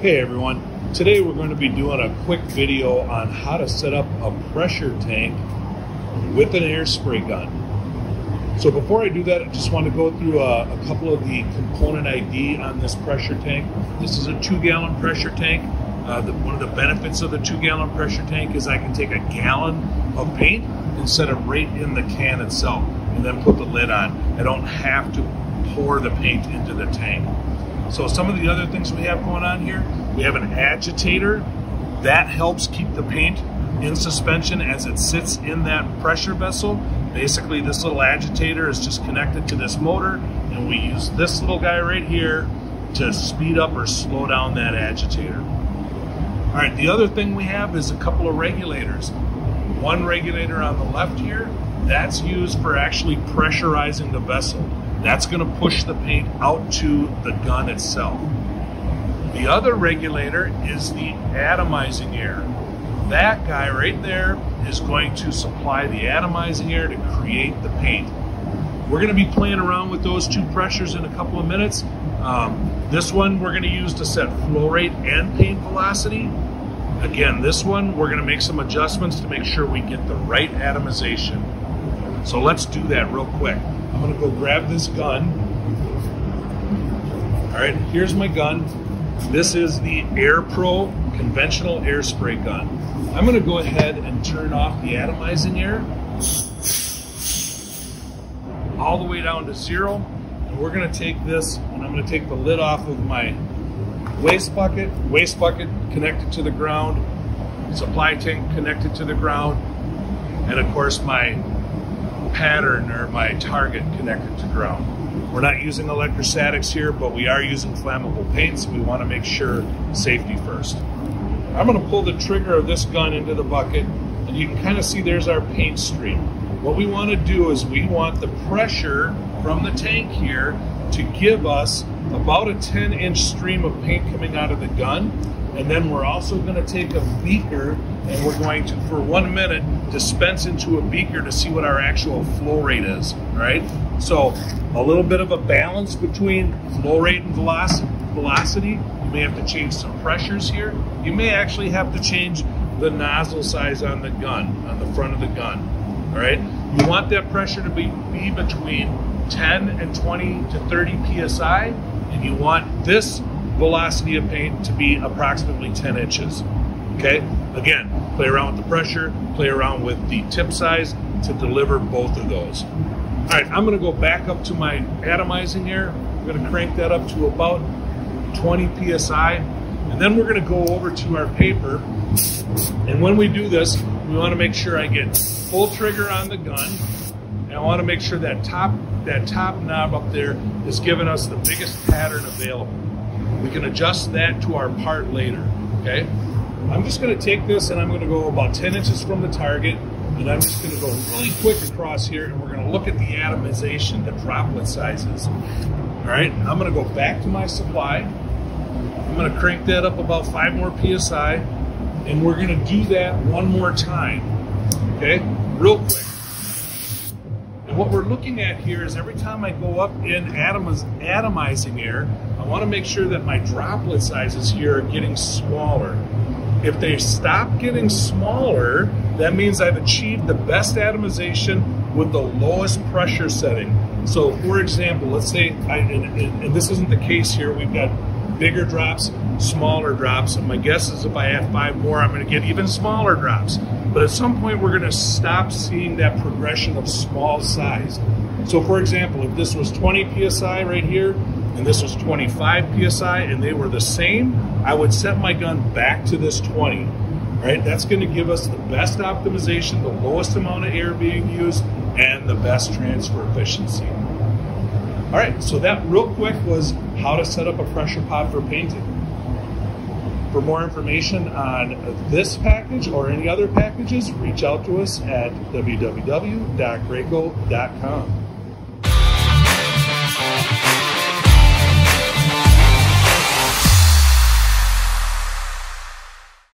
Hey everyone, today we're going to be doing a quick video on how to set up a pressure tank with an air spray gun. So before I do that, I just want to go through a, a couple of the component ID on this pressure tank. This is a two gallon pressure tank. Uh, the, one of the benefits of the two gallon pressure tank is I can take a gallon of paint and set it right in the can itself and then put the lid on. I don't have to pour the paint into the tank. So some of the other things we have going on here, we have an agitator that helps keep the paint in suspension as it sits in that pressure vessel. Basically, this little agitator is just connected to this motor, and we use this little guy right here to speed up or slow down that agitator. All right, the other thing we have is a couple of regulators. One regulator on the left here, that's used for actually pressurizing the vessel. That's going to push the paint out to the gun itself. The other regulator is the atomizing air. That guy right there is going to supply the atomizing air to create the paint. We're going to be playing around with those two pressures in a couple of minutes. Um, this one we're going to use to set flow rate and paint velocity. Again, this one we're going to make some adjustments to make sure we get the right atomization. So let's do that real quick. I'm gonna go grab this gun. All right, here's my gun. This is the Air Pro conventional air spray gun. I'm gonna go ahead and turn off the atomizing air all the way down to zero. And we're gonna take this and I'm gonna take the lid off of my waste bucket, waste bucket connected to the ground, supply tank connected to the ground, and of course my pattern or my target connected to ground. We're not using electrostatics here, but we are using flammable paints. So we want to make sure safety first. I'm going to pull the trigger of this gun into the bucket, and you can kind of see there's our paint stream. What we want to do is we want the pressure from the tank here to give us about a 10 inch stream of paint coming out of the gun. And then we're also going to take a beaker and we're going to, for one minute, dispense into a beaker to see what our actual flow rate is, right? So a little bit of a balance between flow rate and velocity. You may have to change some pressures here. You may actually have to change the nozzle size on the gun, on the front of the gun, all right? You want that pressure to be, be between 10 and 20 to 30 PSI, and you want this velocity of paint to be approximately 10 inches. Okay, again, play around with the pressure, play around with the tip size to deliver both of those. All right, I'm gonna go back up to my atomizing air. I'm gonna crank that up to about 20 PSI, and then we're gonna go over to our paper. And when we do this, we wanna make sure I get full trigger on the gun, and I wanna make sure that top, that top knob up there is giving us the biggest pattern available. We can adjust that to our part later, okay? I'm just gonna take this and I'm gonna go about 10 inches from the target and I'm just gonna go really quick across here and we're gonna look at the atomization, the droplet sizes. All right, I'm gonna go back to my supply. I'm gonna crank that up about five more PSI and we're gonna do that one more time, okay? Real quick. And what we're looking at here is every time I go up in atomiz atomizing air, I wanna make sure that my droplet sizes here are getting smaller. If they stop getting smaller, that means I've achieved the best atomization with the lowest pressure setting. So for example, let's say, I, and, and, this isn't the case here, we've got bigger drops, smaller drops. And my guess is if I add five more, I'm gonna get even smaller drops. But at some point, we're gonna stop seeing that progression of small size. So for example, if this was 20 PSI right here, and this was 25 psi and they were the same, I would set my gun back to this 20. Right? That's going to give us the best optimization, the lowest amount of air being used, and the best transfer efficiency. All right, so that real quick was how to set up a pressure pot for painting. For more information on this package or any other packages, reach out to us at www.graco.com.